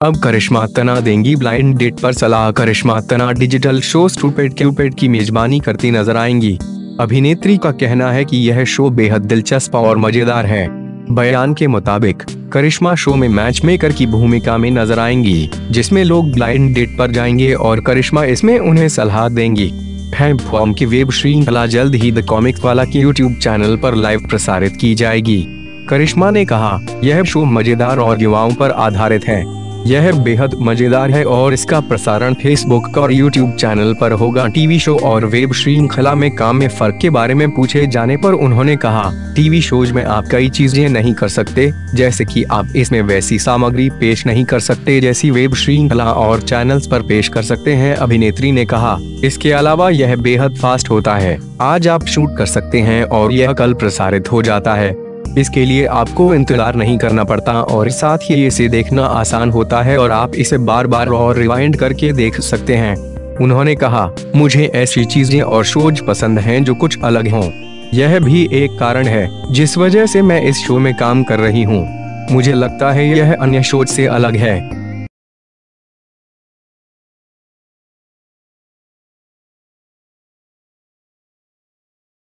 अब करिश्मा तना देंगी ब्लाइंड डेट पर सलाह। करिश्मा तना डिजिटल शो स्टूपेड क्यूपेड की मेजबानी करती नज़र आएँगी। अभिनेत्री का कहना है कि यह शो बेहद दिलचस्प और मज़ेदार है। बयान के मुताबिक, करिश्मा शो में मैच मेकर की भूमिका में नज़र आएँगी, जिसमें लोग ब्लाइंड डेट पर जाएँगे और करिश्मा इसमें उन्हें सलाह देंगी। फॉर्म की वेब श्रृंखला जल्द ही द कॉमिक्स वाला के यूट्यूब चैनल पर लाइव प्रसारित की जाएगी। करिश्मा ने कहा, यह शो मज़ेदार और युवाओं पर आधारित है। यह बेहद मज़ेदार है और इसका प्रसारण फेसबुक और यूट्यूब चैनल पर होगा। टीवी शो और वेब श्रृंखला में काम में फ़र्क के बारे में पूछे जाने पर उन्होंने कहा टीवी शोज़ में आप कई चीज़ें नहीं कर सकते, जैसे कि आप इसमें वैसी सामग्री पेश नहीं कर सकते, जैसी वेब श्रृंखला और चैनल्स पर पेश कर सकते हैं, अभिनेत्री ने कहा। इसके अलावा यह बेहद फास्ट होता है। आज आप शूट कर सकते हैं और यह कल प्रसारित हो जाता है। इसके लिए आपको इंतज़ार नहीं करना पड़ता और साथ ही इसे देखना आसान होता है और आप इसे बार बार और रिवाइंड करके देख सकते हैं। उन्होंने कहा, मुझे ऐसी चीज़ें और शोज़ पसंद हैं जो कुछ अलग हों। यह भी एक कारण है, जिस वजह से मैं इस शो में काम कर रही हूँ। मुझे लगता है यह अन्य शोज़ से अलग है।